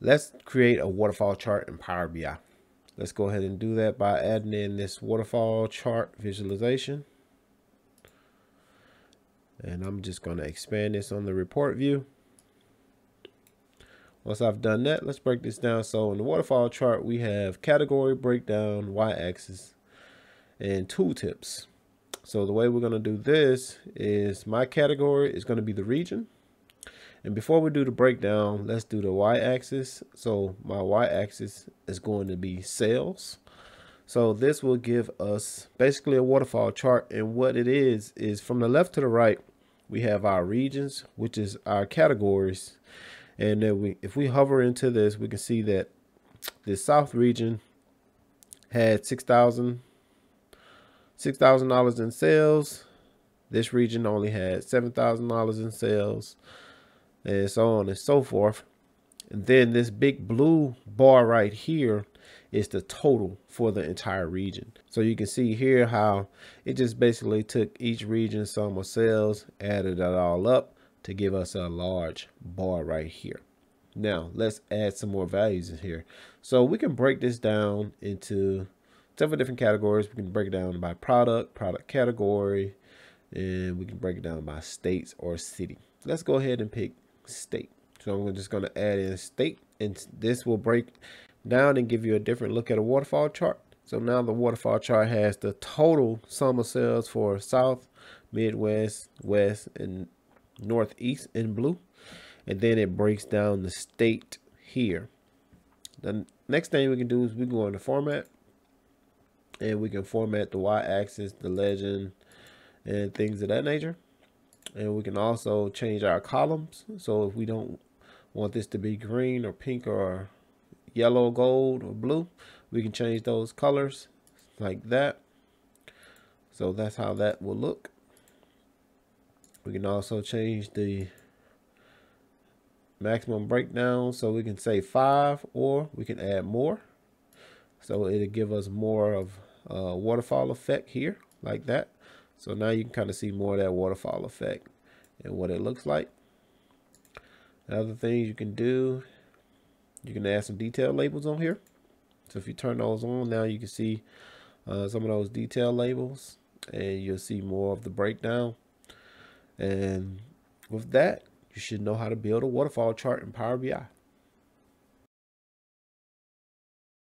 let's create a waterfall chart in Power BI. Let's go ahead and do that by adding in this waterfall chart visualization. And I'm just going to expand this on the report view. Once I've done that, let's break this down. So in the waterfall chart, we have category breakdown, y-axis, and tooltips. So the way we're going to do this is my category is going to be the region. And before we do the breakdown, let's do the y-axis. So my y-axis is going to be sales. So this will give us basically a waterfall chart. And what it is, is from the left to the right, we have our regions, which is our categories. And then we, if we hover into this, we can see that the South region had 6,000 $6,000 in sales. This region only had $7,000 in sales and so on and so forth. And then this big blue bar right here is the total for the entire region. So you can see here how it just basically took each region sum of sales, added it all up to give us a large bar right here. Now let's add some more values in here. So we can break this down into several different categories. We can break it down by product, product category, and we can break it down by states or city. Let's go ahead and pick state. So I'm just going to add in state, and this will break down and give you a different look at a waterfall chart. So now the waterfall chart has the total sum of sales for South, Midwest, West, and Northeast in blue. And then it breaks down the state here. The next thing we can do is we go into format and we can format the y-axis, the legend, and things of that nature. And we can also change our columns. So if we don't want this to be green or pink or yellow, gold, or blue, we can change those colors like that. So that's how that will look. We can also change the maximum breakdown so we can say five or we can add more. So it'll give us more of a waterfall effect here like that. So now you can kind of see more of that waterfall effect and what it looks like. Other things you can do, you can add some detail labels on here. So if you turn those on, now you can see uh, some of those detail labels and you'll see more of the breakdown. And with that, you should know how to build a waterfall chart in Power BI.